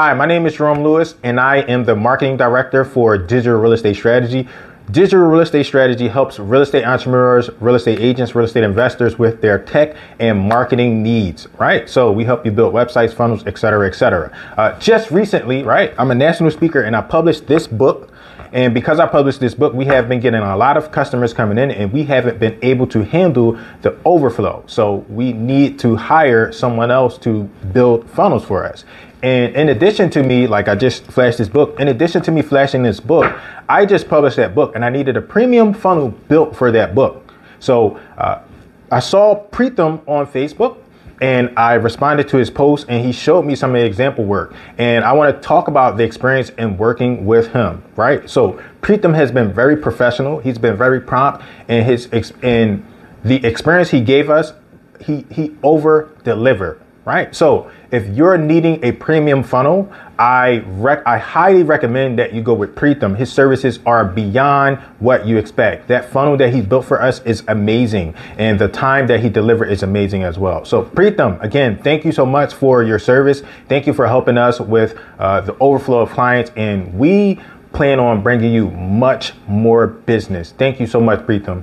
Hi, my name is Jerome Lewis, and I am the marketing director for Digital Real Estate Strategy. Digital Real Estate Strategy helps real estate entrepreneurs, real estate agents, real estate investors with their tech and marketing needs, right? So we help you build websites, funnels, et cetera, et cetera. Uh, just recently, right, I'm a national speaker and I published this book. And because I published this book, we have been getting a lot of customers coming in and we haven't been able to handle the overflow. So we need to hire someone else to build funnels for us. And in addition to me, like I just flashed this book, in addition to me flashing this book, I just published that book and I needed a premium funnel built for that book. So uh, I saw Pritam on Facebook and I responded to his post and he showed me some of the example work. And I want to talk about the experience in working with him, right? So Pritam has been very professional. He's been very prompt and his in the experience he gave us, he he over delivered right? So if you're needing a premium funnel, I rec- I highly recommend that you go with Pritam. His services are beyond what you expect. That funnel that he's built for us is amazing, and the time that he delivered is amazing as well. So Pritam, again, thank you so much for your service. Thank you for helping us with uh, the overflow of clients, and we plan on bringing you much more business. Thank you so much, Pritam.